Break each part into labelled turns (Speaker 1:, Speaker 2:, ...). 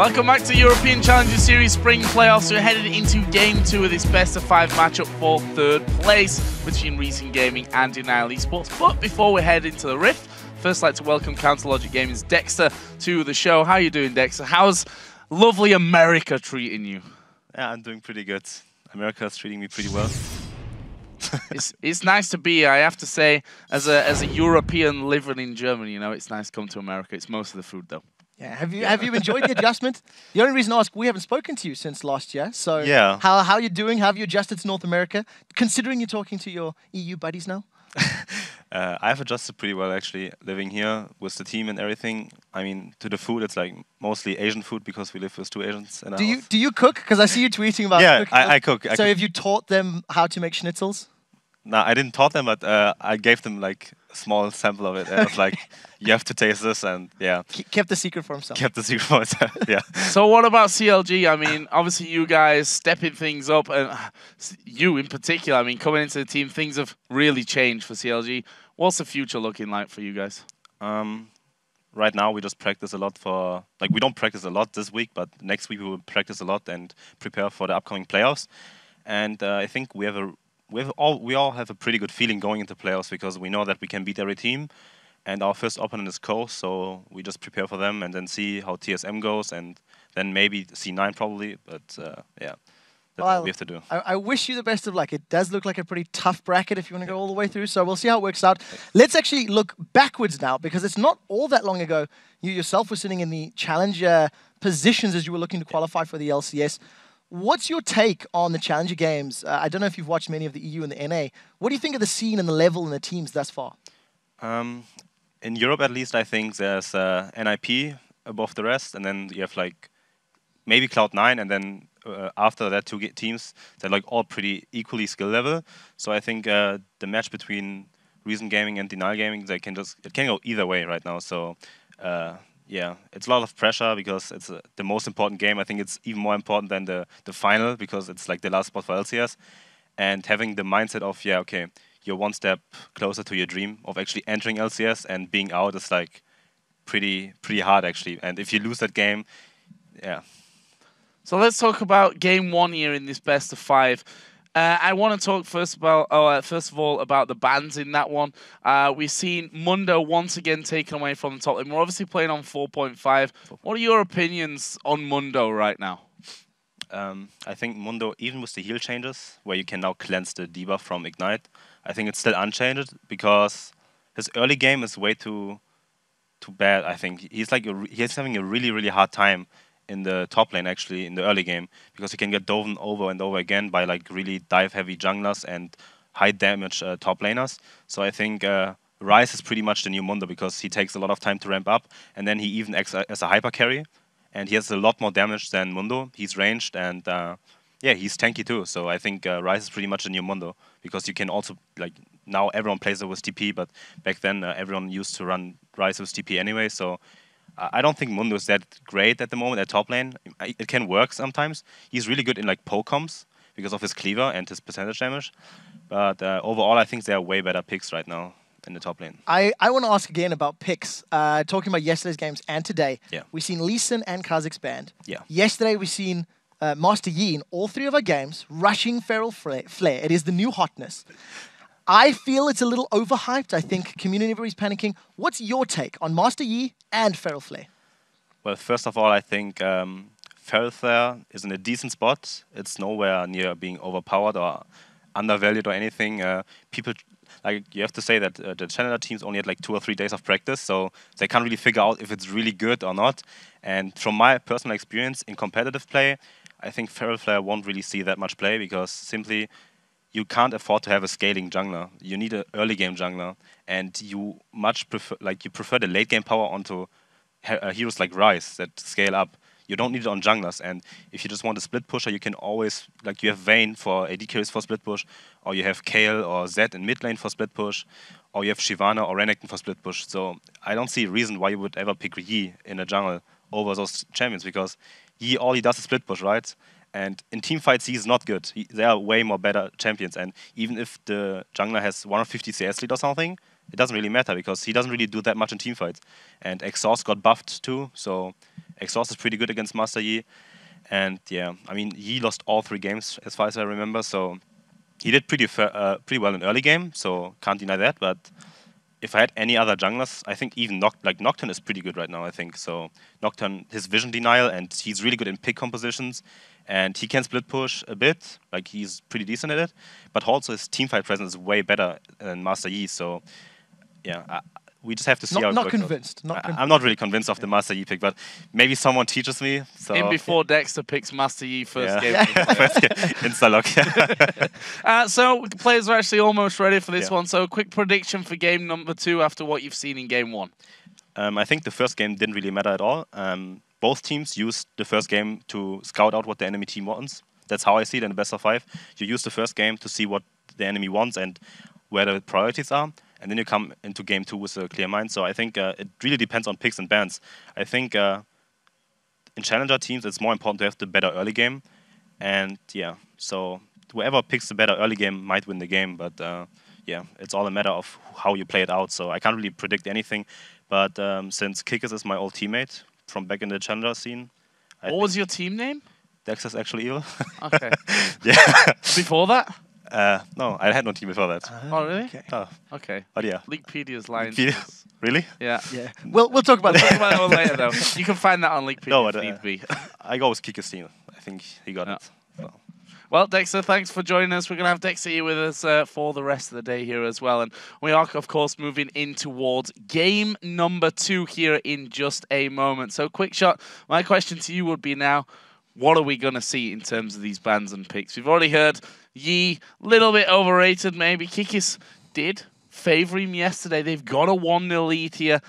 Speaker 1: Welcome back to European Challenger Series Spring Playoffs. We're headed into Game 2 of this best of 5 matchup for third place between Reason Gaming and Denial Esports. But before we head into the Rift, first I'd like to welcome Counter Logic Gaming's Dexter to the show. How you doing, Dexter? How's lovely America treating you?
Speaker 2: Yeah, I'm doing pretty good. America's treating me pretty well.
Speaker 1: it's it's nice to be. I have to say, as a as a European living in Germany, you know, it's nice to come to America. It's most of the food though.
Speaker 3: Yeah. Have you have you enjoyed the adjustment? The only reason I ask, we haven't spoken to you since last year. So
Speaker 2: Yeah.
Speaker 3: how how you doing? How have you adjusted to North America? Considering you're talking to your EU buddies now.
Speaker 2: Uh, I've adjusted pretty well actually, living here with the team and everything. I mean, to the food, it's like mostly Asian food because we live with two Asians
Speaker 3: Do you
Speaker 2: house.
Speaker 3: do you cook? Because I see you tweeting about.
Speaker 2: Yeah,
Speaker 3: cooking.
Speaker 2: I- I cook, I
Speaker 3: so
Speaker 2: cook.
Speaker 3: have you taught them how to make schnitzels?
Speaker 2: No, I didn't taught them, but uh, I gave them like small sample of it. And I was like, you have to taste this, and yeah,
Speaker 3: Ke- kept the secret for himself.
Speaker 2: kept the secret for myself. yeah.
Speaker 1: So what about CLG? I mean, obviously you guys stepping things up, and you in particular. I mean, coming into the team, things have really changed for CLG. What's the future looking like for you guys?
Speaker 2: Um, right now we just practice a lot for like we don't practice a lot this week, but next week we will practice a lot and prepare for the upcoming playoffs. And uh, I think we have a we all we all have a pretty good feeling going into playoffs because we know that we can beat every team. And our first opponent is Coast, so we just prepare for them and then see how TSM goes, and then maybe C9 probably. But uh, yeah, that's
Speaker 3: Well,
Speaker 2: what we have to do.
Speaker 3: I, I wish you the best of luck. It does look like a pretty tough bracket if you want to go all the way through. So we'll see how it works out. Let's actually look backwards now because it's not all that long ago. You yourself were sitting in the challenger positions as you were looking to qualify for the LCS. What's your take on the challenger games? Uh, I don't know if you've watched many of the EU and the NA. What do you think of the scene and the level and the teams thus far?
Speaker 2: Um, in Europe, at least, I think there's uh, NIP above the rest, and then you have like maybe Cloud9, and then uh, after that, two teams they're like all pretty equally skill level. So I think uh, the match between Reason Gaming and Denial Gaming, they can just it can go either way right now. So uh, yeah, it's a lot of pressure because it's uh, the most important game. I think it's even more important than the the final because it's like the last spot for LCS, and having the mindset of yeah, okay, you're one step closer to your dream of actually entering LCS and being out is like pretty pretty hard actually. And if you lose that game, yeah,
Speaker 1: So let's talk about game one here in this best of five. Uh, I want to talk first about, oh, uh, first of all, about the bans in that one. Uh, we've seen Mundo once again taken away from the top and We're obviously playing on 4.5. What are your opinions on Mundo right now?
Speaker 2: um, I think Mundo even with the heal changes where you can now cleanse the debuff from Ignite, I think it's still unchanged because his early game is way too too bad. I think he's like a, he's having a really really hard time in the top lane actually in the early game because he can get doven over and over again by like really dive heavy junglers and high damage uh, top laners. So I think uh, Ryze is pretty much the new Mundo because he takes a lot of time to ramp up and then he even acts as a hyper carry and he has a lot more damage than Mundo. He's ranged and uh, yeah, he's tanky too. So I think uh, Ryze is pretty much the new Mundo because you can also like now everyone plays it with TP, but back then uh, everyone used to run Ryze with TP anyway. So uh, I don't think Mundo is that great at the moment at top lane. It can work sometimes. He's really good in like pokecoms because of his cleaver and his percentage damage. But uh, overall, I think there are way better picks right now in the top lane.
Speaker 3: I, I want to ask again about picks. Uh, talking about yesterday's games and today,
Speaker 2: Yeah.
Speaker 3: we've seen Lee Sin and Kha'Zix band.
Speaker 2: Yeah.
Speaker 3: Yesterday, we've seen uh, Master Yi in all three of our games rushing Feral Flair. Flare. It is the new hotness. I feel it's a little overhyped. I think community everybody's panicking. What's your take on Master Yi and Feral Flare?
Speaker 2: Well, first of all, I think um, Ferither is in a decent spot. It's nowhere near being overpowered or undervalued or anything. Uh, people like you have to say that uh, the challenger teams only had like two or three days of practice, so they can't really figure out if it's really good or not. And from my personal experience in competitive play, I think Feral Flare won't really see that much play because simply you can't afford to have a scaling jungler. You need an early game jungler, and you much prefer like you prefer the late game power onto uh, heroes like Ryze that scale up. You don't need it on junglers, and if you just want a split pusher, you can always like you have Vayne for AD carries for split push, or you have Kayle or Zed in mid lane for split push, or you have Shyvana or Renekton for split push. So I don't see a reason why you would ever pick Yi in a jungle over those champions because Yi all he does is split push, right? And in team fights, he is not good. He, they are way more better champions. And even if the jungler has 150 CS lead or something, it doesn't really matter because he doesn't really do that much in team fights. And Exhaust got buffed too, so Exhaust is pretty good against Master Yi. And yeah, I mean, Yi lost all three games as far as I remember. So he did pretty uh, pretty well in early game. So can't deny that. But if I had any other junglers, I think even Noct like Nocturne is pretty good right now. I think so. Nocturne, his vision denial, and he's really good in pick compositions, and he can split push a bit. Like he's pretty decent at it. But also his team fight presence is way better than Master Yi. So yeah, we just have to see
Speaker 3: not,
Speaker 2: how it
Speaker 3: not
Speaker 2: works
Speaker 3: convinced. Not
Speaker 2: I,
Speaker 3: con-
Speaker 2: I'm not really convinced of the Master Yi pick, but maybe someone teaches me. So
Speaker 1: In before Dexter picks Master Yi first
Speaker 2: yeah.
Speaker 1: game.
Speaker 2: First game, Insta-lock.
Speaker 1: Uh, so players are actually almost ready for this
Speaker 2: Yeah.
Speaker 1: one. So a quick prediction for game number two after what you've seen in game one.
Speaker 2: Um, I think the first game didn't really matter at all. Um, both teams used the first game to scout out what the enemy team wants. That's how I see it in the best of five. You use the first game to see what the enemy wants and where the priorities are, and then you come into game two with a clear mind. So I think uh, it really depends on picks and bans. I think uh, in challenger teams, it's more important to have the better early game, and yeah, so whoever picks the better early game might win the game. But uh, yeah, it's all a matter of how you play it out. So I can't really predict anything. But um, since Kikis is my old teammate from back in the challenger scene, I
Speaker 1: What was your team name?
Speaker 2: Dexter's actually evil.
Speaker 1: Okay.
Speaker 2: yeah.
Speaker 1: Before that?
Speaker 2: Uh, no, I had no team before that.
Speaker 1: Oh, really?
Speaker 3: Okay.
Speaker 2: Oh,
Speaker 1: Okay.
Speaker 2: but yeah.
Speaker 1: Leaguepedia's lying.
Speaker 2: Peter- really?
Speaker 1: Yeah.
Speaker 3: Yeah. We'll we'll talk about
Speaker 1: We'll talk
Speaker 3: that.
Speaker 1: about one later, though. You can find that on Leaguepedia
Speaker 2: No,
Speaker 1: if
Speaker 2: but, uh,
Speaker 1: need be.
Speaker 2: I go with Kikis team. I think he got
Speaker 1: Yeah.
Speaker 2: it. So.
Speaker 1: Well, Dexter, thanks for joining us. We're going to have Dexter here with us uh, for the rest of the day here as well. And we are, of course, moving in towards game number two here in just a moment. So, quick shot. My question to you would be now what are we going to see in terms of these bans and picks? We've already heard Yi, little bit overrated maybe. Kikis did favour him yesterday. They've got a 1 0 lead here.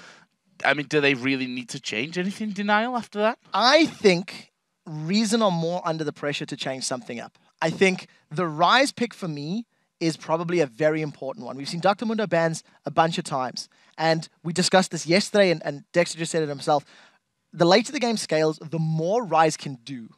Speaker 1: I mean, do they really need to change anything? Denial after that?
Speaker 3: I think Reason are more under the pressure to change something up. I think the Ryze pick for me is probably a very important one. We've seen Dr. Mundo bans a bunch of times, and we discussed this yesterday, and, and Dexter just said it himself. The later the game scales, the more Ryze can do.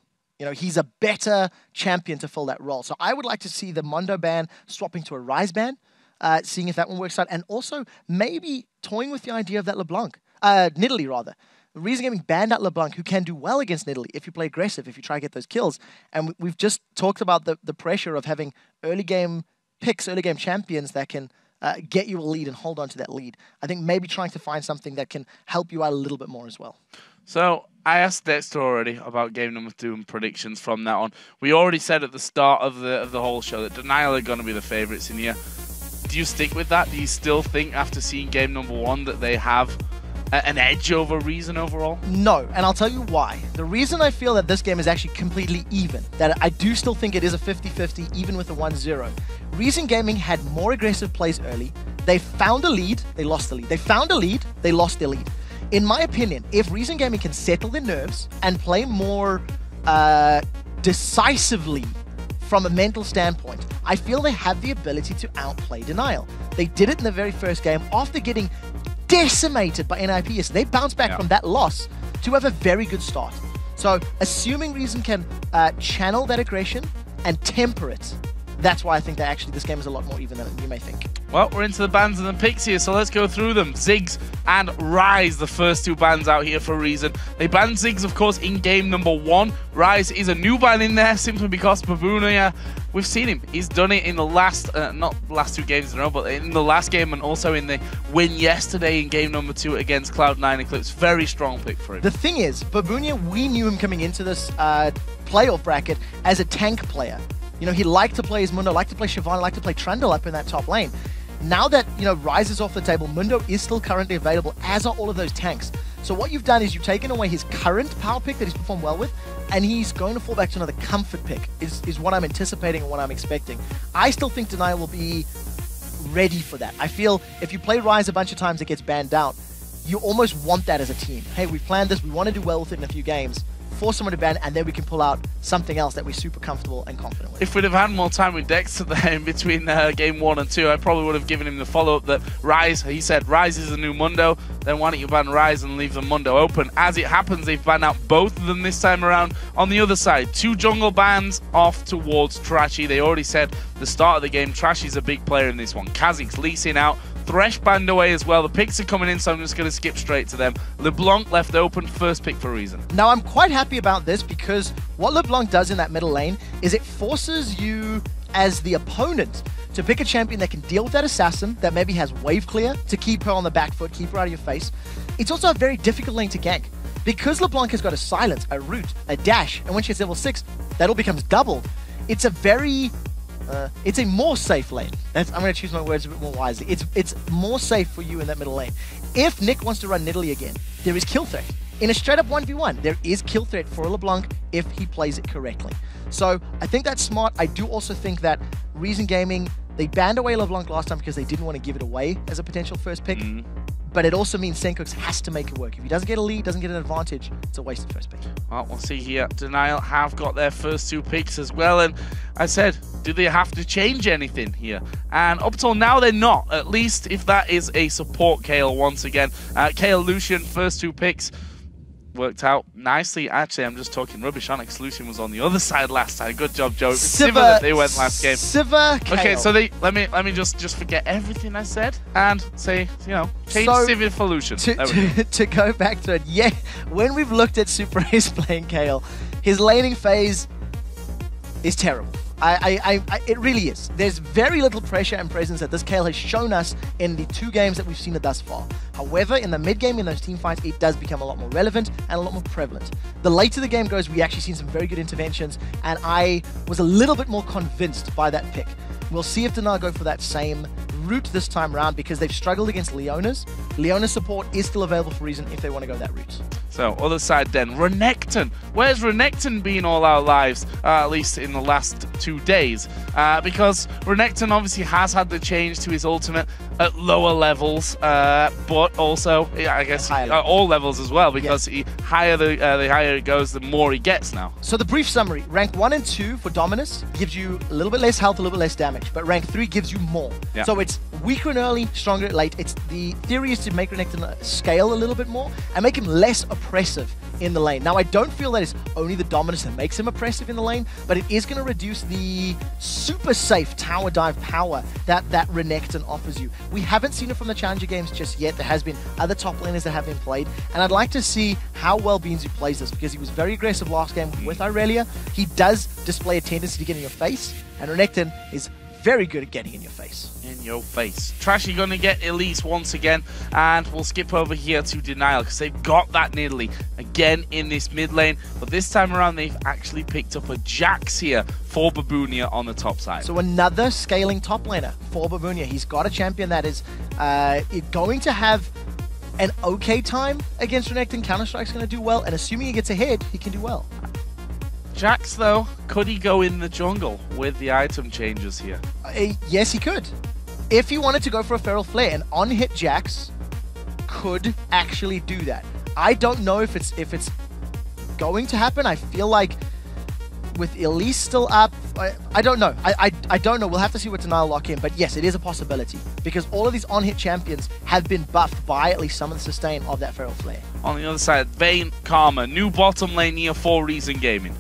Speaker 3: You know, he's a better champion to fill that role. So I would like to see the Mundo ban swapping to a Ryze ban, uh, seeing if that one works out, and also maybe toying with the idea of that LeBlanc, uh, Nidalee rather. The reason gaming banned out LeBlanc, who can do well against Nidalee if you play aggressive, if you try to get those kills. And we- we've just talked about the, the pressure of having early game picks, early game champions that can uh, get you a lead and hold on to that lead. I think maybe trying to find something that can help you out a little bit more as well.
Speaker 1: So I asked Dexter already about game number two and predictions from that on. We already said at the start of the of the whole show that Denial are going to be the favourites in here. Do you stick with that? Do you still think after seeing game number one that they have an edge over Reason overall?
Speaker 3: No, and I'll tell you why. The reason I feel that this game is actually completely even, that I do still think it is a 50 50, even with the 1 0. Reason Gaming had more aggressive plays early. They found a lead, they lost the lead. They found a lead, they lost their lead. In my opinion, if Reason Gaming can settle their nerves and play more uh, decisively from a mental standpoint, I feel they have the ability to outplay Denial. They did it in the very first game after getting decimated by NIPS. They bounced back
Speaker 1: Yeah.
Speaker 3: from that loss to have a very good start. So, assuming Reason can uh, channel that aggression and temper it, that's why I think that actually this game is a lot more even than you may think.
Speaker 1: Well, we're into the bands and the picks here, so let's go through them. Ziggs and Ryze, the first two bands out here for a reason. They banned Ziggs, of course, in game number one. Ryze is a new ban in there simply because Babunia, we've seen him. He's done it in the last, uh, not last two games in a row, but in the last game and also in the win yesterday in game number two against Cloud9 Eclipse. Very strong pick for him.
Speaker 3: The thing is, Babunia, we knew him coming into this uh, playoff bracket as a tank player. You know, he liked to play his Mundo, liked to play Shyvana, liked to play Trundle up in that top lane. Now that, you know, Ryze is off the table, Mundo is still currently available, as are all of those tanks. So what you've done is you've taken away his current power pick that he's performed well with, and he's going to fall back to another comfort pick, is, is what I'm anticipating and what I'm expecting. I still think Denial will be ready for that. I feel if you play Ryze a bunch of times, it gets banned out. You almost want that as a team. Hey, we planned this. We want to do well with it in a few games. Force someone to ban, and then we can pull out something else that we're super comfortable and confident with.
Speaker 1: If we'd have had more time with Dexter there in between uh, game one and two, I probably would have given him the follow up that Ryze, he said, Ryze is a new Mundo, then why don't you ban Ryze and leave the Mundo open? As it happens, they've banned out both of them this time around. On the other side, two jungle bans off towards Trashy. They already said the start of the game, Trashy's a big player in this one. Kha'Zix, Lee Sin out, Thresh banned away as well. The picks are coming in, so I'm just going to skip straight to them. LeBlanc left open, first pick for a reason.
Speaker 3: Now, I'm quite happy about this because what LeBlanc does in that middle lane is it forces you as the opponent to pick a champion that can deal with that assassin, that maybe has wave clear to keep her on the back foot, keep her out of your face. It's also a very difficult lane to gank. Because LeBlanc has got a silence, a root, a dash, and when she hits level 6, that all becomes doubled. It's a very uh, it's a more safe lane. That's, I'm going to choose my words a bit more wisely. It's it's more safe for you in that middle lane. If Nick wants to run Nidalee again, there is kill threat. In a straight up 1v1, there is kill threat for LeBlanc if he plays it correctly. So I think that's smart. I do also think that Reason Gaming, they banned away LeBlanc last time because they didn't want to give it away as a potential first pick. Mm but it also means Sencux has to make it work. If he doesn't get a lead, doesn't get an advantage, it's a waste of first pick.
Speaker 1: Well, we'll see here. Denial have got their first two picks as well, and I said, do they have to change anything here? And up till now, they're not. At least if that is a support Kayle once again. Uh, Kayle Lucian, first two picks worked out nicely. Actually, I'm just talking rubbish. Onyx Lucian was on the other side last time. Good job, Joe. Sivir, that they went last game.
Speaker 3: Sivir,
Speaker 1: Okay, so they let me let me just just forget everything I said and say you know change so Sivir for Lucian.
Speaker 3: To, to, to, go back to it, yeah. When we've looked at Super Ace playing Kayle, his laning phase is terrible. I, I, I, it really is. There's very little pressure and presence that this Kayle has shown us in the two games that we've seen it thus far. However, in the mid game, in those team fights, it does become a lot more relevant and a lot more prevalent. The later the game goes, we actually seen some very good interventions, and I was a little bit more convinced by that pick. We'll see if Denar go for that same route this time around because they've struggled against Leona's. Leona's support is still available for Reason if they want to go that route.
Speaker 1: So, other side then, Renekton. Where's Renekton been all our lives, uh, at least in the last two days? Uh, because Renekton obviously has had the change to his ultimate at lower levels, uh, but also, I guess, uh, all levels as well, because he, higher the, uh, the higher it goes, the more he gets now.
Speaker 3: So the brief summary, rank 1 and 2 for Dominus gives you a little bit less health, a little bit less damage, but rank 3 gives you more. Yeah. So it's weaker and early, stronger at late. It's The theory is to make Renekton scale a little bit more and make him less oppressive in the lane. Now, I don't feel that it's only the Dominus that makes him oppressive in the lane, but it is going to reduce the super safe tower dive power that that Renekton offers you. We haven't seen it from the Challenger games just yet. There has been other top laners that have been played, and I'd like to see how well Beansu plays this because he was very aggressive last game with Irelia. He does display a tendency to get in your face, and Renekton is very good at getting in your face.
Speaker 1: In your face. Trashy going to get Elise once again, and we'll skip over here to Denial because they've got that Nidalee again in this mid lane, but this time around they've actually picked up a Jax here for Babunia on the top side.
Speaker 3: So another scaling top laner for Babunia. He's got a champion that is uh, going to have an okay time against Renekton. Counter-Strike's going to do well, and assuming he gets a hit, he can do well.
Speaker 1: Jax, though, could he go in the jungle with the item changes here?
Speaker 3: Uh, yes, he could. If he wanted to go for a Feral Flare, an on-hit Jax could actually do that. I don't know if it's if it's going to happen. I feel like with Elise still up, I, I don't know. I, I, I don't know. We'll have to see what Denial lock in. But yes, it is a possibility because all of these on-hit champions have been buffed by at least some of the sustain of that Feral Flare.
Speaker 1: On the other side, Vayne, Karma, new bottom lane near 4 Reason Gaming.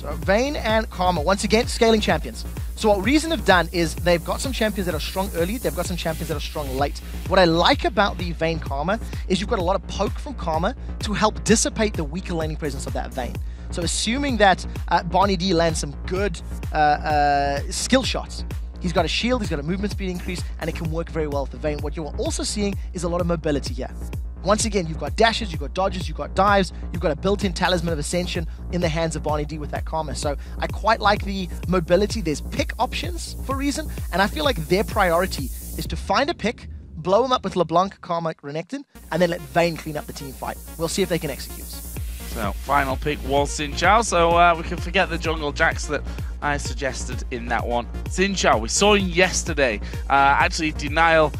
Speaker 3: So Vayne and Karma, once again, scaling champions. So what Reason have done is they've got some champions that are strong early, they've got some champions that are strong late. What I like about the Vayne Karma is you've got a lot of poke from Karma to help dissipate the weaker laning presence of that Vayne. So assuming that uh, Barney D lands some good uh, uh, skill shots, He's got a shield, he's got a movement speed increase, and it can work very well with the Vayne. What you're also seeing is a lot of mobility here. Once again, you've got dashes, you've got dodges, you've got dives, you've got a built-in talisman of ascension in the hands of Barney D with that karma. So I quite like the mobility. There's pick options for reason, and I feel like their priority is to find a pick, blow him up with LeBlanc, Karma, Renekton, and then let Vayne clean up the team fight. We'll see if they can execute.
Speaker 1: So final pick was Xin Zhao, so uh, we can forget the Jungle Jax that I suggested in that one. Xin Zhao, we saw him yesterday. Uh, actually, Denial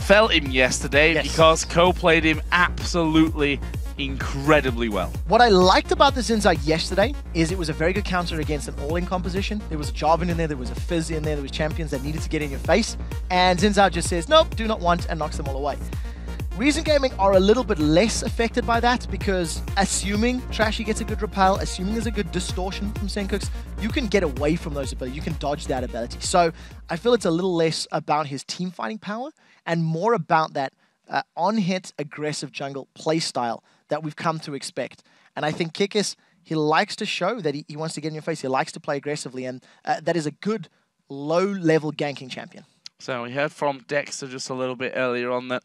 Speaker 1: felt him yesterday yes. because Co played him absolutely incredibly well.
Speaker 3: What I liked about the Xin Zhao yesterday is it was a very good counter against an all-in composition. There was a Jarvan in there, there was a Fizz in there, there was champions that needed to get in your face, and Xin Zhao just says, nope, do not want, and knocks them all away. Reason Gaming are a little bit less affected by that because assuming Trashy gets a good repel, assuming there's a good distortion from Sencux, you can get away from those abilities. You can dodge that ability. So I feel it's a little less about his team fighting power and more about that uh, on-hit aggressive jungle playstyle that we've come to expect. And I think Kikis, he likes to show that he, he wants to get in your face. He likes to play aggressively, and uh, that is a good low-level ganking champion.
Speaker 1: So we heard from Dexter just a little bit earlier on that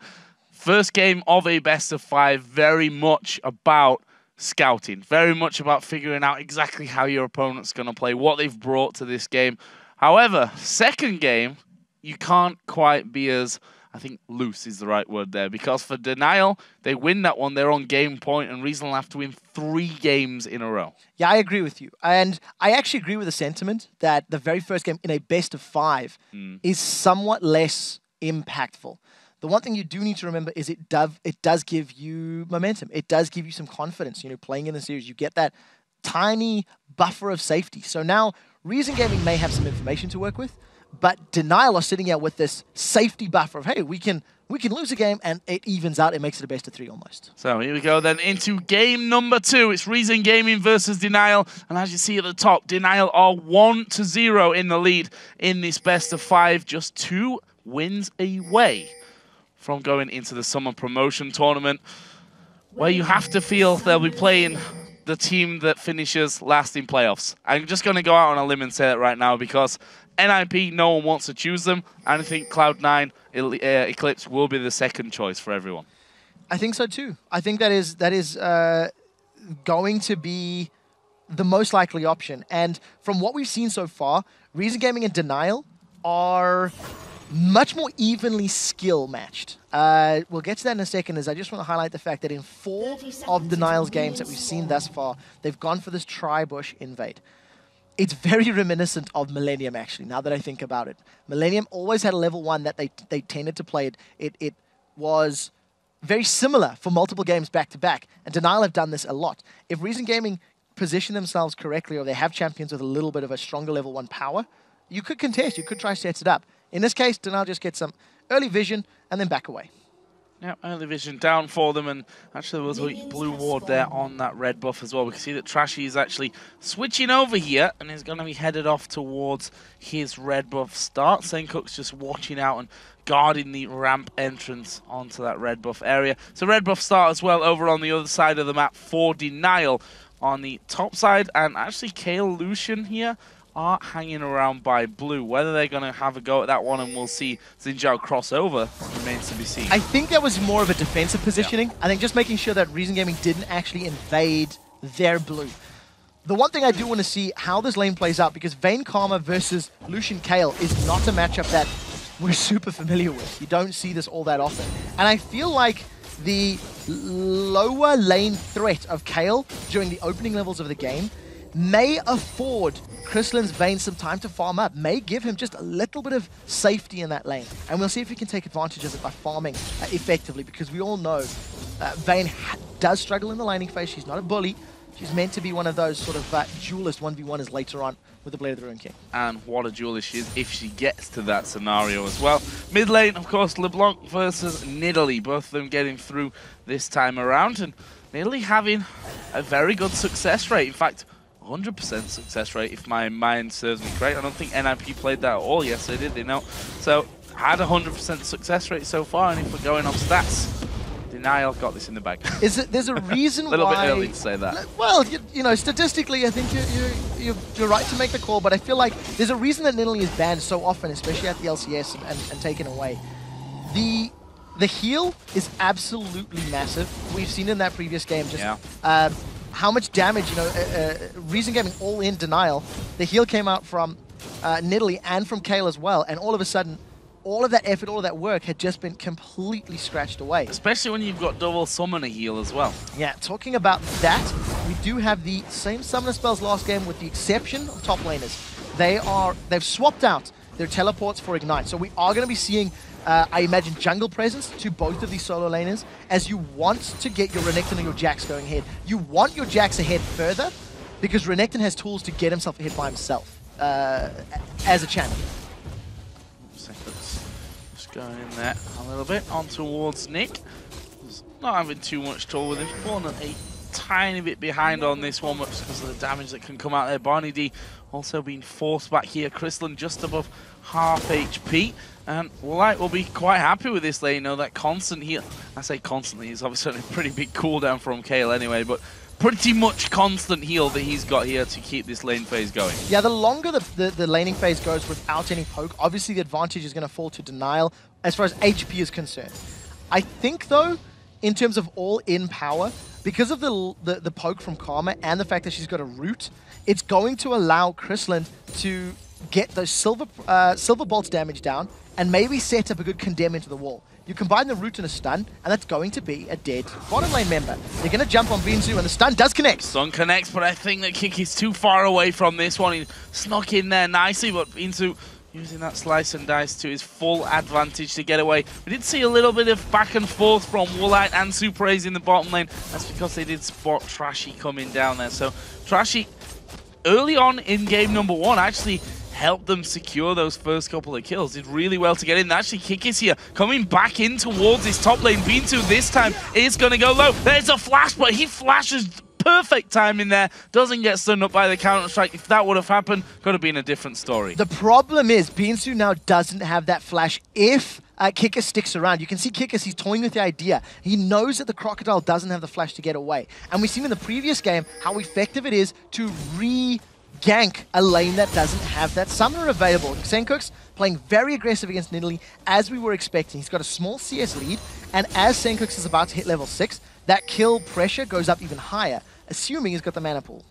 Speaker 1: first game of a best of five, very much about scouting, very much about figuring out exactly how your opponent's going to play, what they've brought to this game. However, second game, you can't quite be as I think loose is the right word there because for Denial, they win that one. They're on game point, and Reason will have to win three games in a row.
Speaker 3: Yeah, I agree with you. And I actually agree with the sentiment that the very first game in a best of five mm. is somewhat less impactful. The one thing you do need to remember is it does it does give you momentum. It does give you some confidence. You know, playing in the series, you get that tiny buffer of safety. So now Reason Gaming may have some information to work with, but Denial are sitting out with this safety buffer of, hey, we can we can lose a game and it evens out. It makes it a best of three almost.
Speaker 1: So here we go then into game number two. It's Reason Gaming versus Denial. And as you see at the top, Denial are one to zero in the lead in this best of five. Just two wins away from going into the summer promotion tournament where you have to feel they'll be playing the team that finishes last in playoffs. I'm just going to go out on a limb and say it right now because NIP, no one wants to choose them. And I think Cloud9 uh, Eclipse will be the second choice for everyone.
Speaker 3: I think so too. I think that is that is uh, going to be the most likely option. And from what we've seen so far, Reason Gaming and Denial are much more evenly skill matched. Uh, we'll get to that in a second as I just want to highlight the fact that in four of Denial's games that we've seen thus far, they've gone for this tri-bush invade it's very reminiscent of Millennium, actually, now that I think about it. Millennium always had a level one that they, they tended to play. It, it, it was very similar for multiple games back to back, and Denial have done this a lot. If Reason Gaming position themselves correctly or they have champions with a little bit of a stronger level one power, you could contest, you could try sets it up. In this case, Denial just gets some early vision and then back away.
Speaker 1: Yeah, early vision down for them, and actually there was a blue ward there on that red buff as well. We can see that Trashy is actually switching over here, and is going to be headed off towards his red buff start. Sencux just watching out and guarding the ramp entrance onto that red buff area. So red buff start as well over on the other side of the map for Denial on the top side, and actually Kayle Lucian here are hanging around by blue. Whether they're going to have a go at that one and we'll see Xin Zhao cross over remains to be seen.
Speaker 3: I think that was more of a defensive positioning. Yeah. I think just making sure that Reason Gaming didn't actually invade their blue. The one thing I do want to see how this lane plays out because Vayne Karma versus Lucian Kayle is not a matchup that we're super familiar with. You don't see this all that often. And I feel like the lower lane threat of Kayle during the opening levels of the game may afford Crystallin's Vayne some time to farm up, may give him just a little bit of safety in that lane. And we'll see if he can take advantage of it by farming uh, effectively, because we all know uh, Vayne does struggle in the laning phase. She's not a bully. She's meant to be one of those sort of uh, duelist 1v1ers later on with the Blade of the Ruined King.
Speaker 1: And what a duelist she is if she gets to that scenario as well. Mid lane, of course, LeBlanc versus Nidalee. Both of them getting through this time around. And Nidalee having a very good success rate. In fact, 100% success rate, if my mind serves me correct. I don't think NIP played that at all yesterday, did they? No. So, had a 100% success rate so far, and if we're going off stats, Denial got this in the bag.
Speaker 3: Is it? There's a reason
Speaker 1: why... a little
Speaker 3: bit
Speaker 1: early to say that.
Speaker 3: Well, you, you know, statistically, I think you're, you're, you're, right to make the call, but I feel like there's a reason that Nidalee is banned so often, especially at the LCS and, and, and taken away. The the heal is absolutely massive. We've seen in that previous game just yeah. uh, how much damage, you know, uh, uh, Reason Gaming all in denial. The heal came out from uh, Nidalee and from Kayle as well, and all of a sudden, all of that effort, all of that work had just been completely scratched away.
Speaker 1: Especially when you've got double summoner heal as well.
Speaker 3: Yeah, talking about that, we do have the same summoner spells last game with the exception of top laners. They are, they've swapped out their teleports for Ignite. So we are going to be seeing uh, I imagine, jungle presence to both of these solo laners as you want to get your Renekton and your Jax going ahead. You want your Jax ahead further because Renekton has tools to get himself ahead by himself uh, as a champion.
Speaker 1: Just going in there a little bit on towards Nick. not having too much trouble with him. Falling a tiny bit behind on this one, just because of the damage that can come out there. Barney D also being forced back here. Crystalline just above half HP. And Woolite will be quite happy with this lane, you know, that constant heal. I say constantly, he's obviously a pretty big cooldown from Kayle anyway, but pretty much constant heal that he's got here to keep this lane phase going.
Speaker 3: Yeah, the longer the, the, the laning phase goes without any poke, obviously the advantage is going to fall to Denial as far as HP is concerned. I think, though, in terms of all-in power, because of the, the, the poke from Karma and the fact that she's got a root, it's going to allow Crystalline to get those silver uh, silver bolts damage down and maybe set up a good condemn into the wall. You combine the root and a stun, and that's going to be a dead bottom lane member. They're going to jump on Beansu, and the stun does connect.
Speaker 1: Stun connects, but I think that Kikis too far away from this one. He snuck in there nicely, but Beansu using that slice and dice to his full advantage to get away. We did see a little bit of back and forth from Woolite and Supraze in the bottom lane. That's because they did spot Trashy coming down there. So Trashy, early on in game number one, actually helped them secure those first couple of kills. Did really well to get in. Actually, Kikis here, coming back in towards his top lane. Beansu this time is going to go low. There's a flash, but he flashes perfect timing there. Doesn't get stunned up by the counter-strike. If that would have happened, could have been a different story.
Speaker 3: The problem is Beansu now doesn't have that flash if uh, Kikis sticks around. You can see Kikis, he's toying with the idea. He knows that the Crocodile doesn't have the flash to get away. And we've seen in the previous game how effective it is to re gank a lane that doesn't have that summoner available. Sencux playing very aggressive against Nidalee as we were expecting. He's got a small CS lead, and as Sencux is about to hit level 6, that kill pressure goes up even higher, assuming he's got the mana pool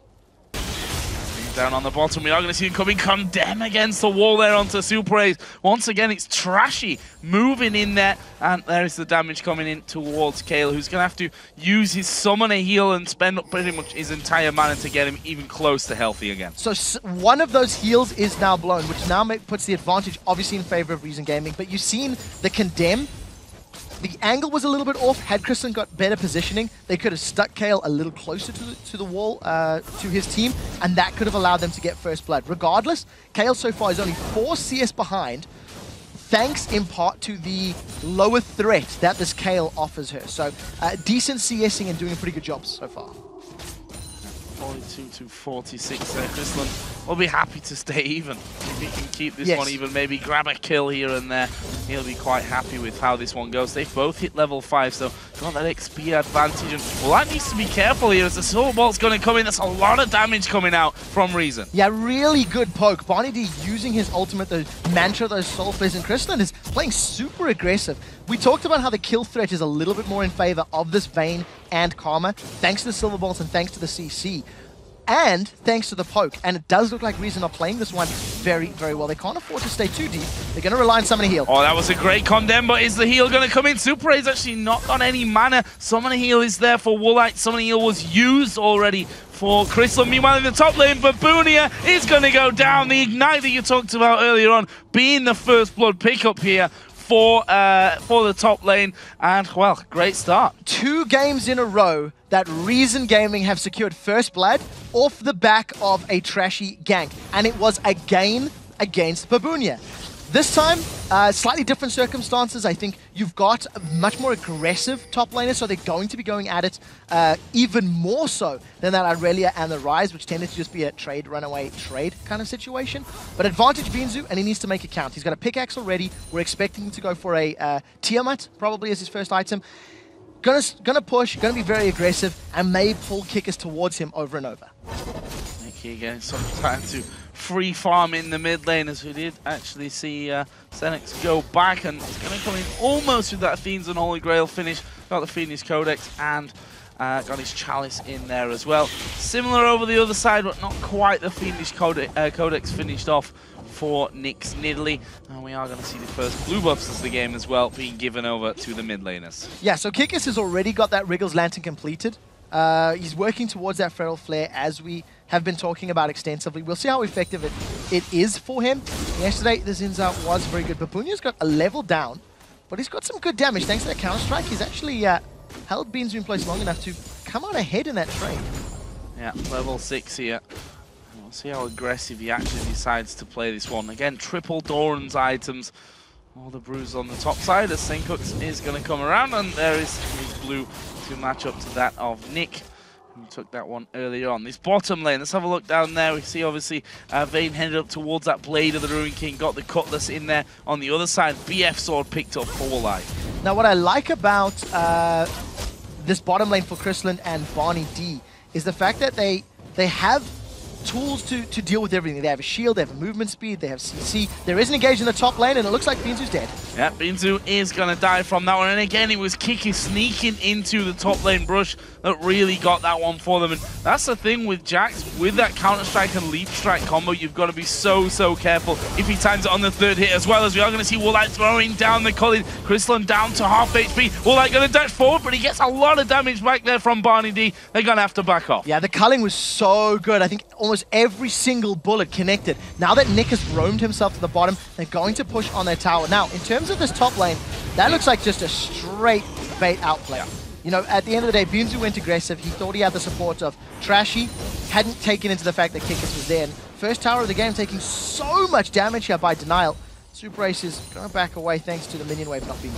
Speaker 1: down on the bottom. We are going to see him coming condemn against the wall there onto Supraze. Once again, it's Trashy moving in there, and there is the damage coming in towards Kayle, who's going to have to use his summoner heal and spend pretty much his entire mana to get him even close to healthy again.
Speaker 3: So one of those heals is now blown, which now puts the advantage obviously in favor of Reason Gaming, but you've seen the condemn the angle was a little bit off. Had Kristen got better positioning, they could have stuck Kayle a little closer to the, to the wall, uh, to his team, and that could have allowed them to get first blood. Regardless, Kayle so far is only 4 CS behind, thanks in part to the lower threat that this Kayle offers her. So uh, decent CSing and doing a pretty good job so far.
Speaker 1: 42 to 46 there. Will be happy to stay even. If he can keep this
Speaker 3: yes.
Speaker 1: one even, maybe grab a kill here and there, he'll be quite happy with how this one goes. They've both hit level 5, so got that XP advantage. And well, that needs to be careful here as the Silver Bolt's going to come in. That's a lot of damage coming out from Reason.
Speaker 3: Yeah, really good poke. Barney D using his ultimate, the mantra, those soul flares, and Crystalline is playing super aggressive. We talked about how the kill threat is a little bit more in favor of this Vayne and Karma, thanks to the Silver Bolts and thanks to the CC and thanks to the poke. And it does look like Reason are playing this one very, very well. They can't afford to stay too deep. They're going to rely on Summoner Heal.
Speaker 1: Oh, that was a great condemn, but is the heal going to come in? Super is actually not got any mana. Summoner Heal is there for Woolite. Summoner Heal was used already for Crystal. Meanwhile, in the top lane, Babunia is going to go down. The Ignite that you talked about earlier on being the first blood pickup here for uh, for the top lane. And, well, great start.
Speaker 3: Two games in a row that Reason Gaming have secured first blood off the back of a trashy gank. And it was again against Babunia. This time, uh, slightly different circumstances. I think you've got a much more aggressive top laner, so they're going to be going at it uh, even more so than that Irelia and the Ryze, which tended to just be a trade, runaway trade kind of situation. But advantage Beansu, and he needs to make a count. He's got a pickaxe already. We're expecting him to go for a uh, Tiamat, probably as his first item. Gonna, gonna push, gonna be very aggressive, and may pull Kikis towards him over and over.
Speaker 1: Nikki getting some time to free farm in the mid lane as we did actually see uh, Sencux go back and it's going to come in almost with that Fiends and Holy Grail finish. Got the Fiendish Codex and uh, got his Chalice in there as well. Similar over the other side, but not quite the Fiendish Codex, uh, Codex finished off for Nyx Nidalee. And we are going to see the first blue buffs as the game as well being given over to the mid laners.
Speaker 3: Yeah, so Kikis has already got that Wriggles Lantern completed. Uh, he's working towards that Feral Flare as we have been talking about extensively. We'll see how effective it, it is for him. Yesterday, the Xin Zhao was very good. Babunia's got a level down, but he's got some good damage. Thanks to that Counter-Strike, he's actually uh, held Beans in place long enough to come out ahead in that trade.
Speaker 1: Yeah, level 6 here. See how aggressive he actually decides to play this one. Again, triple Doran's items all the brews on the top side as Cooks is going to come around, and there is his blue to match up to that of Nick. who took that one earlier on. This bottom lane, let's have a look down there. We see obviously uh, Vayne headed up towards that blade of the Ruin King, got the Cutlass in there. On the other side, BF Sword picked up four life.
Speaker 3: Now, what I like about uh, this bottom lane for Crystalline and Barney D is the fact that they they have tools to, to deal with everything. They have a shield, they have a movement speed, they have CC. There is an engage in the top lane, and it looks like Beansu's dead.
Speaker 1: Yeah, Beansu is going to die from that one. And again, it was Kiki sneaking into the top lane brush that really got that one for them. And that's the thing with Jax, with that Counter-Strike and Leap Strike combo, you've got to be so, so careful if he times it on the third hit as well, as we are going to see Woolite throwing down the Culling. Crystalline down to half HP. Woolite going to dash forward, but he gets a lot of damage back there from Barney D. They're going to have to back off.
Speaker 3: Yeah, the culling was so good. I think almost every single bullet connected. Now that Nick has roamed himself to the bottom, they're going to push on their tower. Now, in terms of this top lane, that looks like just a straight bait outplay.
Speaker 1: Yeah.
Speaker 3: You know, at the end of the day, Beansu went aggressive. He thought he had the support of Trashy, hadn't taken into the fact that Kikis was there. And first tower of the game taking so much damage here by Denial. Super Ace is going back away thanks to the minion wave not being.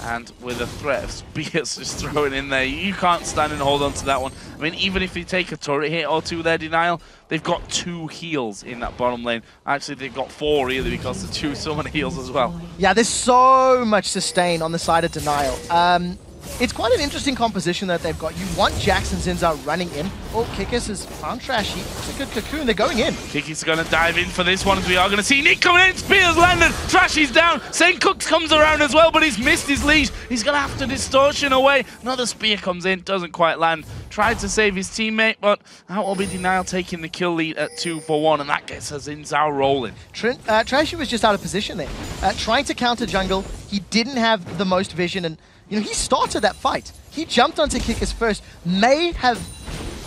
Speaker 1: And with a threat of Spears just throwing in there, you can't stand and hold on to that one. I mean, even if you take a turret hit or two their Denial, they've got two heals in that bottom lane. Actually, they've got four, really, because the two summon heals as well.
Speaker 3: Yeah, there's so much sustain on the side of Denial. Um, it's quite an interesting composition that they've got. You want Jackson Zinza running in. Oh, Kikis is found Trashy. It's a good cocoon. They're going in.
Speaker 1: Kiki's going to dive in for this one as we are going to see Nick coming in. Spears landed. Trashy's down. Sencux comes around as well, but he's missed his leash. He's going to have to distortion away. Another spear comes in. Doesn't quite land. Tried to save his teammate, but that will be Denial taking the kill lead at 2 for 1, and that gets us in Zhao rolling.
Speaker 3: Trent, uh, Trashy was just out of position there. Uh, trying to counter jungle. He didn't have the most vision, and you know he started that fight. He jumped onto Kikis first. May have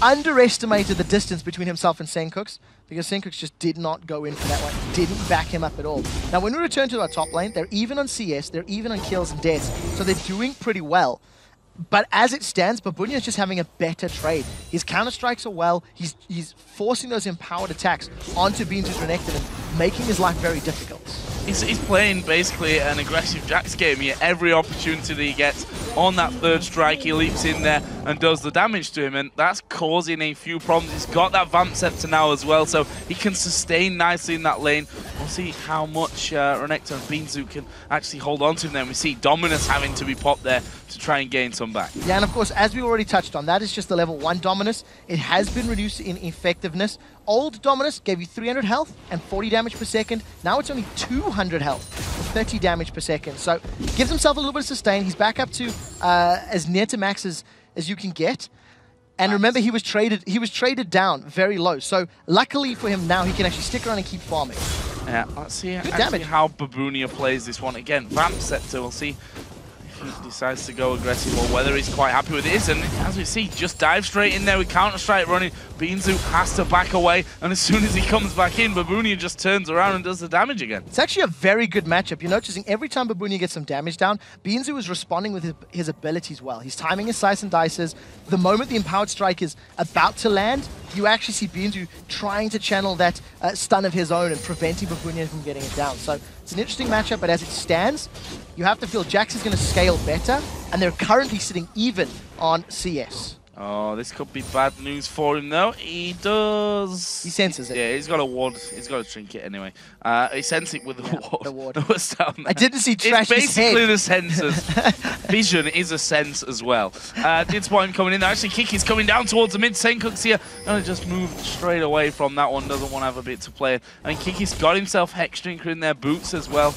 Speaker 3: underestimated the distance between himself and Sencux because Sencux just did not go in for that one. Didn't back him up at all. Now, when we return to our top lane, they're even on CS, they're even on kills and deaths, so they're doing pretty well. But as it stands, Babunia is just having a better trade. His counter strikes are well. He's he's forcing those empowered attacks onto Beansu's Renekton and making his life very difficult.
Speaker 1: He's, he's playing basically an aggressive Jax game here. Every opportunity that he gets on that third strike, he leaps in there and does the damage to him, and that's causing a few problems. He's got that Vamp Scepter now as well, so he can sustain nicely in that lane. We'll see how much uh, Renekton and Beansu can actually hold on to him then. We see Dominus having to be popped there to try and gain some back.
Speaker 3: Yeah, and of course, as we already touched on, that is just the level 1 Dominus. It has been reduced in effectiveness. Old Dominus gave you 300 health and 40 damage per second. Now it's only 200 health 30 damage per second. So gives himself a little bit of sustain. He's back up to uh, as near to max as, as you can get. And remember, he was traded. He was traded down very low. So luckily for him, now he can actually stick around and keep farming.
Speaker 1: Yeah, let's see
Speaker 3: Good
Speaker 1: actually
Speaker 3: damage.
Speaker 1: how Babunia plays this one. Again, Vamp Scepter, we'll see decides to go aggressive or whether he's quite happy with this. And as we see, just dive straight in there with Counter-Strike running. Beansu has to back away, and as soon as he comes back in, Babunia just turns around and does the damage again.
Speaker 3: It's actually a very good matchup. You're noticing every time Babunia gets some damage down, Beansu is responding with his, his abilities well. He's timing his slice and dices. The moment the empowered strike is about to land, you actually see Beansu trying to channel that uh, stun of his own and preventing Babunia from getting it down. So it's an interesting matchup, but as it stands, you have to feel Jax is going to scale better, and they're currently sitting even on CS.
Speaker 1: Oh, this could be bad news for him, though. He does...
Speaker 3: He senses it.
Speaker 1: Yeah, he's got a ward. He's got a trinket anyway. Uh, he senses it with the ward.
Speaker 3: the ward.
Speaker 1: What's down there?
Speaker 3: I didn't see
Speaker 1: It's basically the senses. Vision is a sense as well. Uh, this point coming in. Actually, Kiki's coming down towards the mid. Senkook's here. Gonna just move straight away from that one. Doesn't want to have a bit to play. And Kiki's got himself Hex Drinker in their boots as well.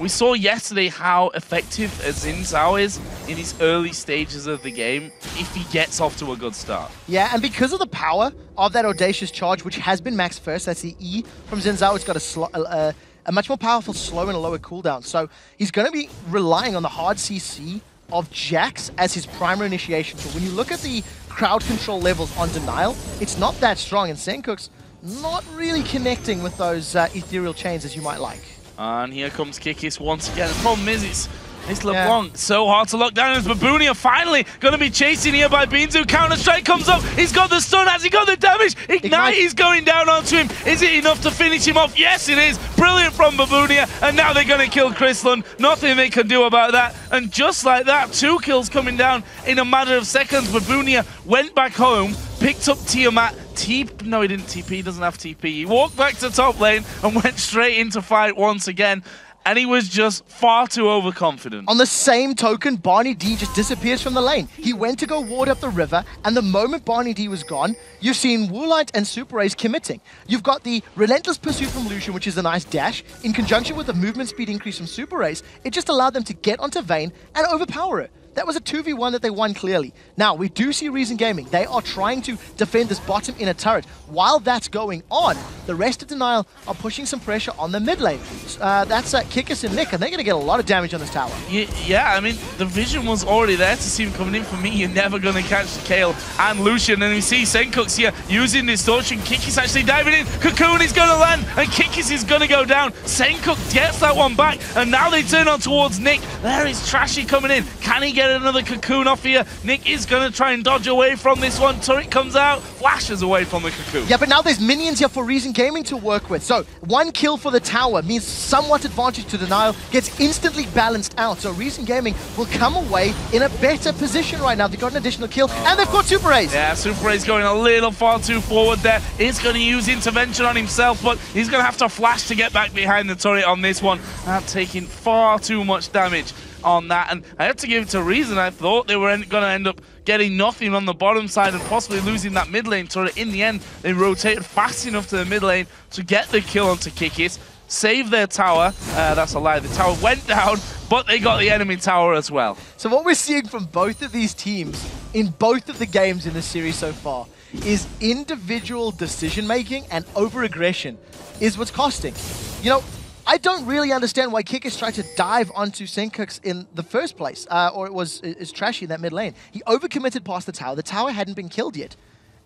Speaker 1: We saw yesterday how effective Xin Zhao is in his early stages of the game if he gets off to a good start.
Speaker 3: Yeah, and because of the power of that audacious charge, which has been maxed first, that's the E from Xin Zhao. It's got a, a much more powerful slow and a lower cooldown. So he's going to be relying on the hard CC of Jax as his primary initiation tool. When you look at the crowd control levels on Denial, it's not that strong, and Senkook's not really connecting with those uh, ethereal chains as you might like.
Speaker 1: And here comes Kikis once again. The problem is it's It's LeBlanc. So hard to lock down. As Babunia finally going to be chasing here by Beansu. Counter-Strike comes up. He's got the stun. Has he got the damage? Ignite, Ignite is going down onto him. Is it enough to finish him off? Yes, it is. Brilliant from Babunia. And now they're going to kill Krislund. Nothing they can do about that. And just like that, two kills coming down in a matter of seconds. Babunia went back home, picked up Tiamat, T no, he didn't TP, he doesn't have TP. He walked back to top lane and went straight into fight once again and he was just far too overconfident.
Speaker 3: On the same token, Barney D just disappears from the lane. He went to go ward up the river, and the moment Barney D was gone, you've seen Woolite and Super Ace committing. You've got the Relentless Pursuit from Lucian, which is a nice dash. In conjunction with the movement speed increase from Super Ace, it just allowed them to get onto Vayne and overpower it. That was a 2v1 that they won clearly. Now, we do see Reason Gaming. They are trying to defend this bottom inner turret. While that's going on, the rest of Denial are pushing some pressure on the mid lane. Uh, that's uh, and Nick, and they're going to get a lot of damage on this tower.
Speaker 1: Yeah, yeah, I mean, the vision was already there to see him coming in. For me, you're never going to catch the Kayle and Lucian. And we see Sencux here using distortion. Kikis actually diving in. Cocoon is going to land, and Kikis is going to go down. Sencux gets that one back, and now they turn on towards Nick. There is Trashy coming in. Can he get get another cocoon off here. Nick is going to try and dodge away from this one. Turret comes out, flashes away from the cocoon.
Speaker 3: Yeah, but now there's minions here for Reason Gaming to work with. So one kill for the tower means somewhat advantage to Denial, gets instantly balanced out. So Reason Gaming will come away in a better position right now. They've got an additional kill, oh. and they've got Super Ace.
Speaker 1: Yeah, Super Ace going a little far too forward there. He's going to use intervention on himself, but he's going to have to flash to get back behind the turret on this one. Not taking far too much damage on that. And I have to give it to Reason. I thought they were going to end up getting nothing on the bottom side and possibly losing that mid lane turret. In the end, they rotated fast enough to the mid lane to get the kill onto Kikis, save their tower. Uh, that's a lie. The tower went down, but they got the enemy tower as well.
Speaker 3: So what we're seeing from both of these teams in both of the games in the series so far is individual decision making and over aggression is what's costing. You know, I don't really understand why Kikis tried to dive onto Sencux in the first place, uh, or it was is trashy in that mid lane. He overcommitted past the tower. The tower hadn't been killed yet.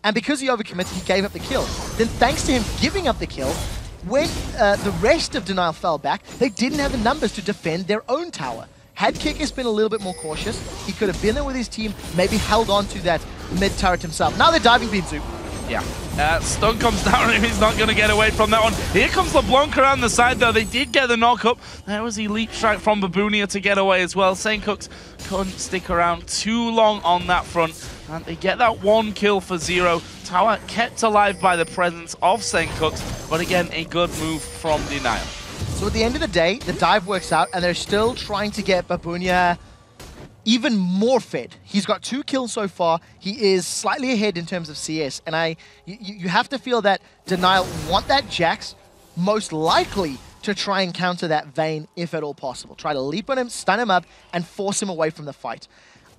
Speaker 3: And because he overcommitted, he gave up the kill. Then thanks to him giving up the kill, when uh, the rest of Denial fell back, they didn't have the numbers to defend their own tower. Had Kikis been a little bit more cautious, he could have been there with his team, maybe held on to that mid turret himself. Now they're diving Beansu.
Speaker 1: Yeah. Uh, stun comes down him. He's not going to get away from that one. Here comes LeBlanc around the side, though. They did get the knock up. There was Leap Strike from Babunia to get away as well. Sencux couldn't stick around too long on that front. And they get that one kill for zero. Tower kept alive by the presence of Sencux, but again, a good move from Denial.
Speaker 3: So at the end of the day, the dive works out, and they're still trying to get Babunia even more fed. He's got two kills so far. He is slightly ahead in terms of CS, and I, you, you have to feel that Denial want that Jax most likely to try and counter that Vayne if at all possible. Try to leap on him, stun him up, and force him away from the fight.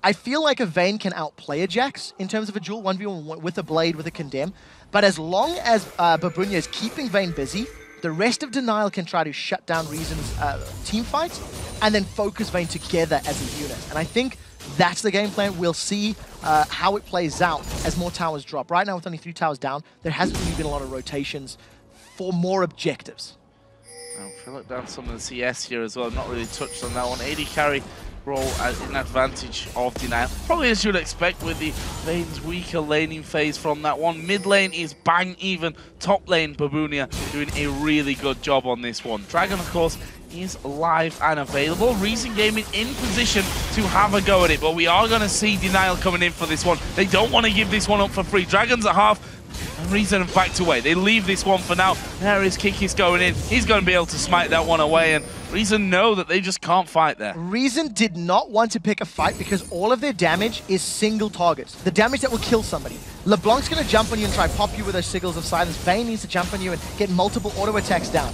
Speaker 3: I feel like a Vayne can outplay a Jax in terms of a duel 1v1 with a Blade, with a Condemn, but as long as uh, Babunia is keeping Vayne busy, the rest of Denial can try to shut down Reason's uh, team fights and then focus Vayne together as a unit. And I think that's the game plan. We'll see uh, how it plays out as more towers drop. Right now, with only three towers down, there hasn't really been a lot of rotations for more objectives.
Speaker 1: I'll look down some of the CS here as well. I've not really touched on that one. AD carry role as an advantage of Denial. Probably as you'd expect with the lane's weaker laning phase from that one. Mid lane is bang even. Top lane, Babunia doing a really good job on this one. Dragon, of course, is live and available. Reason Gaming in position to have a go at it, but we are going to see Denial coming in for this one. They don't want to give this one up for free. Dragons at half, and Reason backed away. They leave this one for now. There is Kikis going in. He's going to be able to smite that one away, and Reason know that they just can't fight there.
Speaker 3: Reason did not want to pick a fight because all of their damage is single targets. The damage that will kill somebody. LeBlanc's going to jump on you and try pop you with those Sigils of Silence. Vayne needs to jump on you and get multiple auto attacks down.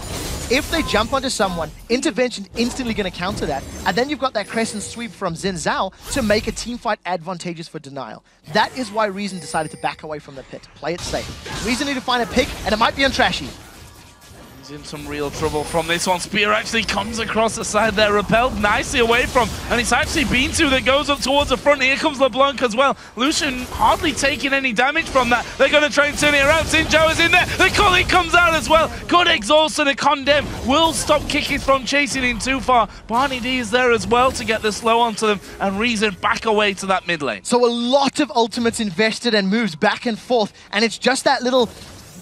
Speaker 3: If they jump onto someone, Intervention instantly going to counter that, and then you've got that Crescent Sweep from Xin Zhao to make a team fight advantageous for Denial. That is why Reason decided to back away from the pit. Play it safe. Reason need to find a pick, and it might be on Trashy
Speaker 1: He's in some real trouble from this one. Spear actually comes across the side there, repelled nicely away from, and it's actually Beansu that goes up towards the front. Here comes LeBlanc as well. Lucian hardly taking any damage from that. They're going to try and turn it around. Xin Zhao is in there. The Culling comes out as well. Good exhaust and a condemn will stop Kikis from chasing in too far. Barney D is there as well to get the slow onto them and Reason back away to that mid lane.
Speaker 3: So a lot of ultimates invested and moves back and forth, and it's just that little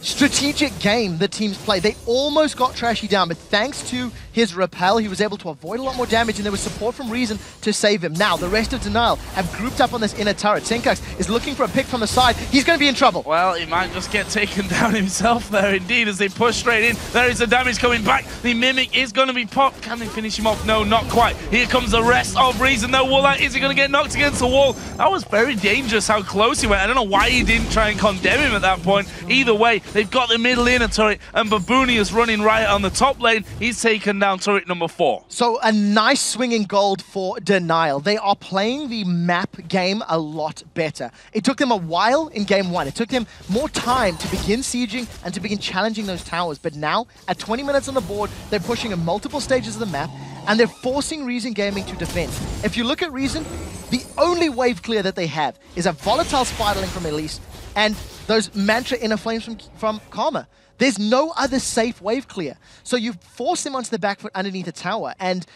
Speaker 3: strategic game the teams play. They almost got Trashy down, but thanks to his repel, he was able to avoid a lot more damage, and there was support from Reason to save him. Now, the rest of Denial have grouped up on this inner turret. Sencux is looking for a pick from the side. He's going to be in trouble.
Speaker 1: Well, he might just get taken down himself there, indeed, as they push straight in. There is the damage coming back. The Mimic is going to be popped. Can they finish him off? No, not quite. Here comes the rest of Reason, though. Woolite, is he going to get knocked against the wall? That was very dangerous how close he went. I don't know why he didn't try and condemn him at that point. Either way, they've got the middle inner turret, and Babunia is running right on the top lane. He's taken down turret number four.
Speaker 3: So a nice swinging gold for Denial. They are playing the map game a lot better. It took them a while in game one. It took them more time to begin sieging and to begin challenging those towers. But now, at 20 minutes on the board, they're pushing in multiple stages of the map and they're forcing Reason Gaming to defend. If you look at Reason, the only wave clear that they have is a Volatile Spiderling from Elise and those mantra inner flames from, from Karma. There's no other safe wave clear. So you force them onto the back foot underneath a tower, and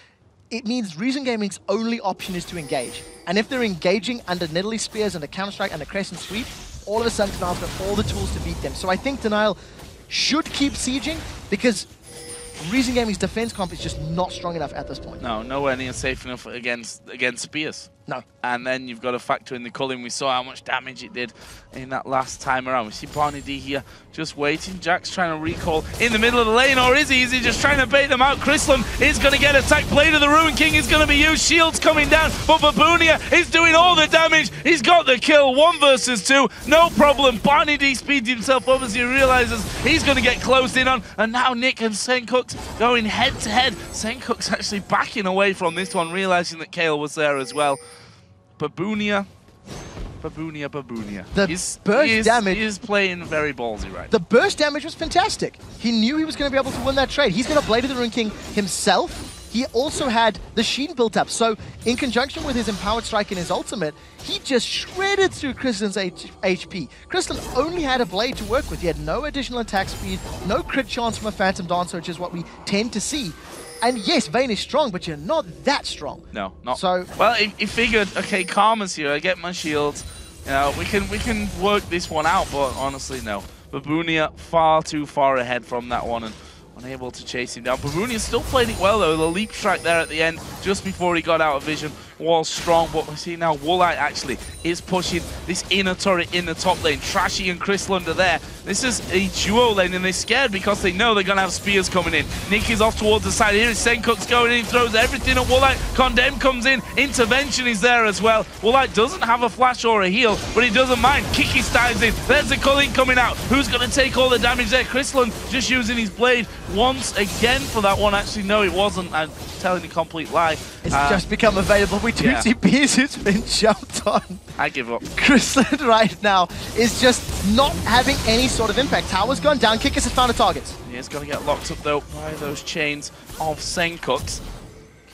Speaker 3: it means Reason Gaming's only option is to engage. And if they're engaging under Nidalee Spears and a Counter-Strike and a Crescent Sweep, all of a sudden Denial's got all the tools to beat them. So I think Denial should keep sieging because Reason Gaming's defense comp is just not strong enough at this point.
Speaker 1: No, nowhere near safe enough against against Spears.
Speaker 3: No.
Speaker 1: And then you've got to factor in the culling. We saw how much damage it did in that last time around. We see Barney D here just waiting. Jack's trying to recall in the middle of the lane, or is he? Is he just trying to bait them out? Krislund is going to get attacked. Blade of the Ruined King is going to be used. Shields coming down, but Babunia is doing all the damage. He's got the kill. One versus two. No problem. Barney D speeds himself up as he realizes he's going to get closed in on. And now Nick and Sencux going head to head. Sencux actually backing away from this one, realizing that Kayle was there as well. Babunia. Babunia, Babunia.
Speaker 3: The
Speaker 1: he's,
Speaker 3: burst
Speaker 1: he is,
Speaker 3: damage-
Speaker 1: He is playing very ballsy right
Speaker 3: The burst damage was fantastic. He knew he was going to be able to win that trade. He's going to Blade of the Ruined King himself. He also had the Sheen built up. So, in conjunction with his Empowered Strike and his ultimate, he just shredded through Kristen's H- HP. Kristen only had a blade to work with. He had no additional attack speed, no crit chance from a Phantom Dancer, which is what we tend to see. And yes, Vayne is strong, but you're not that strong.
Speaker 1: No, not
Speaker 3: So-
Speaker 1: Well, he, he figured, okay, Karma's here. I get my shields. You know, we can we can work this one out. But honestly, no. Babunia far too far ahead from that one and unable to chase him down. Babunia still playing it well though. The leap strike there at the end, just before he got out of vision, was strong. But we see now Woolite actually is pushing this inner turret in the top lane. Trashy and Krislund are there. This is a duo lane and they're scared because they know they're going to have spears coming in. Nick is off towards the side. Here is Sencux going in, throws everything at Woolite. Condemn comes in. Intervention is there as well. Woolite doesn't have a flash or a heal, but he doesn't mind. Kiki dives in. There's the Culling coming out. Who's going to take all the damage there? Krislund just using his blade once again for that one. Actually, no, it wasn't. I'm telling a complete lie.
Speaker 3: It's
Speaker 1: Uh,
Speaker 3: just become available. We do
Speaker 1: yeah.
Speaker 3: see Beers who's been jumped on.
Speaker 1: I give up.
Speaker 3: Krislund right now is just not having any sort of impact. Tower's gone down. Kikis has found a target.
Speaker 1: He is going to get locked up though by those chains of Sencux.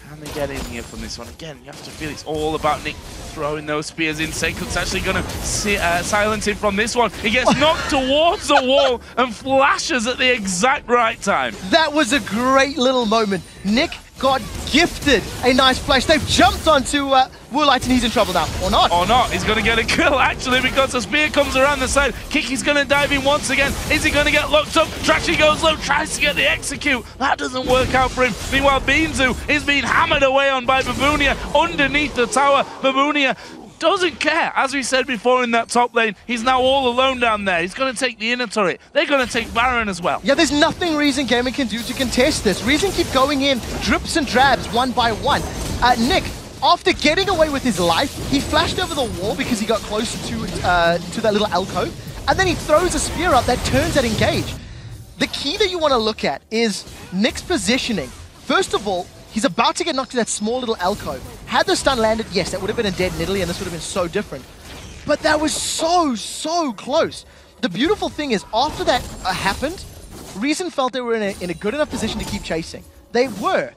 Speaker 1: Can they get in here from this one? Again, you have to feel it's all about Nick throwing those spears in. Sencux actually going to si uh, silence him from this one. He gets knocked towards the wall and flashes at the exact right time.
Speaker 3: That was a great little moment. Nick got gifted a nice flash. They've jumped onto uh, Woolite and he's in trouble now. Or not.
Speaker 1: Or not, he's going to get a kill actually because the spear comes around the side. Kiki's going to dive in once again. Is he going to get locked up? Trashy goes low, tries to get the execute. That doesn't work out for him. Meanwhile, Beansu is being hammered away on by Babunia underneath the tower. Babunia doesn't care. As we said before in that top lane, he's now all alone down there. He's going to take the inner turret. They're going to take Baron as well.
Speaker 3: Yeah, there's nothing Reason Gaming can do to contest this. Reason keep going in drips and drabs one by one. Uh, Nick, after getting away with his life, he flashed over the wall because he got closer to uh, to that little alcove, and then he throws a spear up that turns at engage. The key that you want to look at is Nick's positioning. First of all, he's about to get knocked to that small little alcove. Had the stun landed, yes, that would have been a dead Nidalee, and this would have been so different. But that was so, so close. The beautiful thing is, after that uh, happened, Reason felt they were in a, in a good enough position to keep chasing. They were.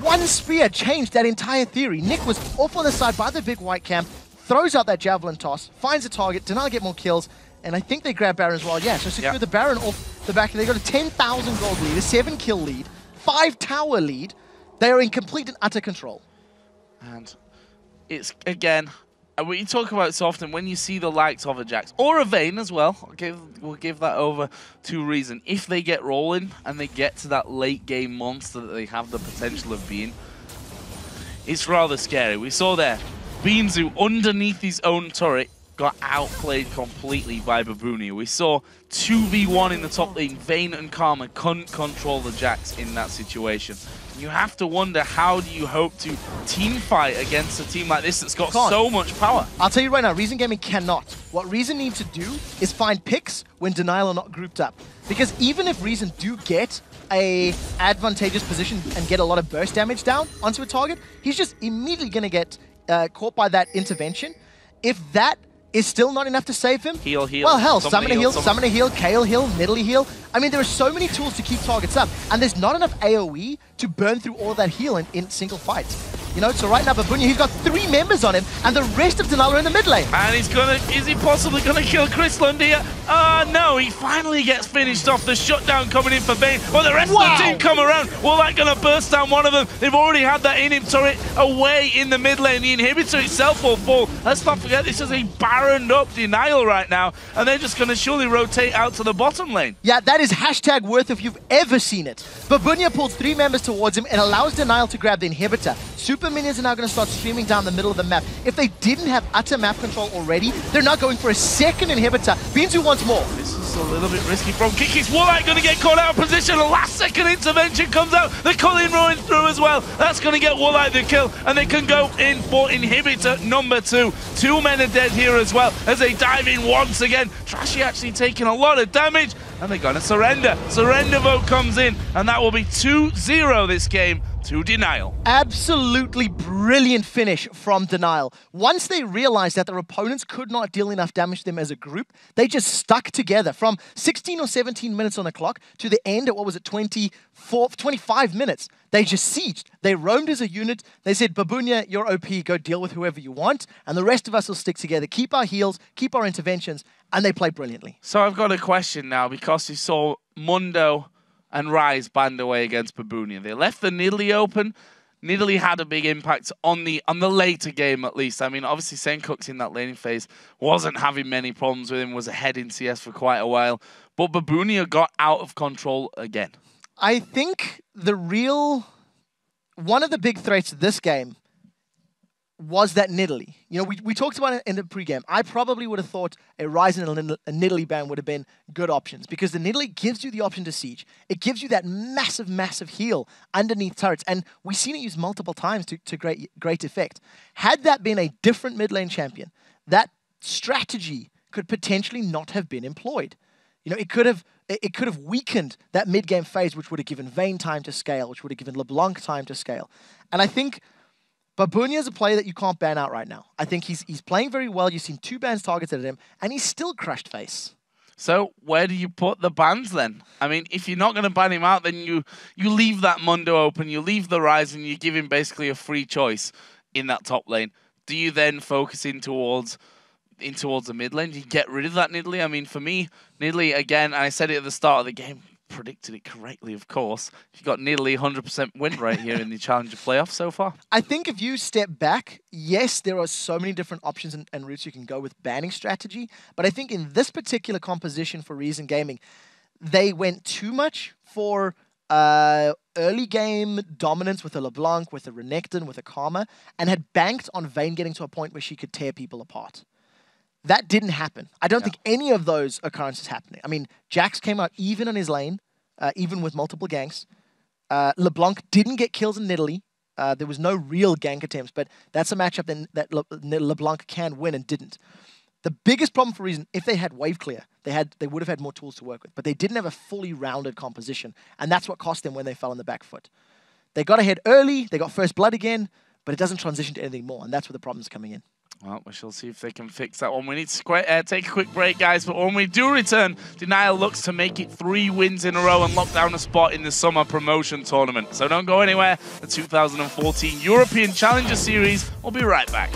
Speaker 3: One spear changed that entire theory. Nick was off on the side by the big white camp, throws out that javelin toss, finds a target, Denial get more kills, and I think they grab Baron as well. Yeah, so secure
Speaker 1: Yeah.
Speaker 3: the Baron off the back. They got a 10,000 gold lead, a 7 kill lead, 5 tower lead. They are in complete and utter control.
Speaker 1: And it's again, uh, and we talk about it so often when you see the likes of a Jax or a Vayne as well. I'll give, we'll give that over to Reason. If they get rolling and they get to that late game monster that they have the potential of being, it's rather scary. We saw there, Beansu underneath his own turret got outplayed completely by Babunia. We saw 2v1 in the top lane. Vayne and Karma couldn't control the Jax in that situation. You have to wonder how do you hope to team fight against a team like this that's got
Speaker 3: Can't.
Speaker 1: so much power.
Speaker 3: I'll tell you right now, Reason Gaming cannot. What Reason need to do is find picks when Denial are not grouped up. Because even if Reason do get a advantageous position and get a lot of burst damage down onto a target, he's just immediately going to get uh, caught by that intervention. If that is still not enough to save him,
Speaker 1: Heal, heal,
Speaker 3: well, hell,
Speaker 1: somebody
Speaker 3: summon a
Speaker 1: heal,
Speaker 3: heal,
Speaker 1: someone-
Speaker 3: summon a heal, Kayle heal, Nidalee heal. I mean, there are so many tools to keep targets up, and there's not enough AoE to burn through all that heal in, in single fights. You know, so right now, Babunia, he's got three members on him, and the rest of Denial are in the mid lane.
Speaker 1: And he's gonna, is he possibly gonna kill Krislund here? Ah, no, he finally gets finished off. The shutdown coming in for Vayne. Well, the rest
Speaker 3: Wow.
Speaker 1: of the team come around. Well, that gonna burst down one of them. They've already had that in him turret away in the mid lane. The inhibitor itself will fall. Let's not forget this is a barrened up denial right now, and they're just gonna surely rotate out to the bottom lane.
Speaker 3: Yeah, that is hashtag worth if you've ever seen it. Babunia pulls three members towards him and allows Denial to grab the inhibitor. Super minions are now going to start streaming down the middle of the map. If they didn't have utter map control already, they're not going for a second inhibitor. Beansu wants more.
Speaker 1: This is a little bit risky from Kiki's Woolite going to get caught out of position. The last second intervention comes out. The Culling rolling through as well. That's going to get Woolite the kill. And they can go in for inhibitor number two. Two men are dead here as well as they dive in once again. Trashy actually taking a lot of damage. And they're going to surrender. Surrender vote comes in. And that will be 2-0 this game to Denial.
Speaker 3: Absolutely brilliant finish from Denial. Once they realized that their opponents could not deal enough damage to them as a group, they just stuck together from 16 or 17 minutes on the clock to the end at what was it, 24, 25 minutes. They just sieged. They roamed as a unit. They said, Babunia, you're OP, go deal with whoever you want, and the rest of us will stick together, keep our heals, keep our interventions, and they played brilliantly.
Speaker 1: So I've got a question now because you saw Mundo and Ryze band away against Babunia. They left the Nidalee open. Nidalee had a big impact on the on the later game at least. I mean, obviously Sencux in that laning phase wasn't having many problems with him, was ahead in CS for quite a while. But Babunia got out of control again.
Speaker 3: I think the real one of the big threats of this game was that Nidalee. You know, we, we talked about it in the pregame. I probably would have thought a Ryzen and a Nidalee ban would have been good options because the Nidalee gives you the option to siege. It gives you that massive, massive heal underneath turrets, and we've seen it used multiple times to, to great great effect. Had that been a different mid lane champion, that strategy could potentially not have been employed. You know, it could have it could have weakened that mid game phase, which would have given Vayne time to scale, which would have given LeBlanc time to scale. And I think Babunia is a player that you can't ban out right now. I think he's he's playing very well. You've seen two bans targeted at him, and he's still crushed face.
Speaker 1: So where do you put the bans then? I mean, if you're not going to ban him out, then you you leave that Mundo open, you leave the Ryze, and you give him basically a free choice in that top lane. Do you then focus in towards in towards the mid lane? Do you get rid of that Nidalee? I mean, for me, Nidalee again, I said it at the start of the game, predicted it correctly, of course. You've got nearly 100% win rate here in the Challenger playoff so far.
Speaker 3: I think if you step back, yes, there are so many different options and, and routes you can go with banning strategy. But I think in this particular composition for Reason Gaming, they went too much for uh, early game dominance with a LeBlanc, with a Renekton, with a Karma, and had banked on Vayne getting to a point where she could tear people apart. That didn't happen. I don't think any of those occurrences happening. I mean, Jax came out even on his lane, uh, even with multiple ganks. Uh, LeBlanc didn't get kills in Nidalee. Uh, there was no real gank attempts, but that's a matchup that, that Le- LeBlanc can win and didn't. The biggest problem for Reason, if they had wave clear, they had they would have had more tools to work with, but they didn't have a fully rounded composition, and that's what cost them when they fell on the back foot. They got ahead early, they got first blood again, but it doesn't transition to anything more, and that's where the problem's coming in.
Speaker 1: Well, we shall see if they can fix that one. We need to uh, take a quick break, guys. But when we do return, Denial looks to make it three wins in a row and lock down a spot in the summer promotion tournament. So don't go anywhere. The 2014 European Challenger Series will be right back.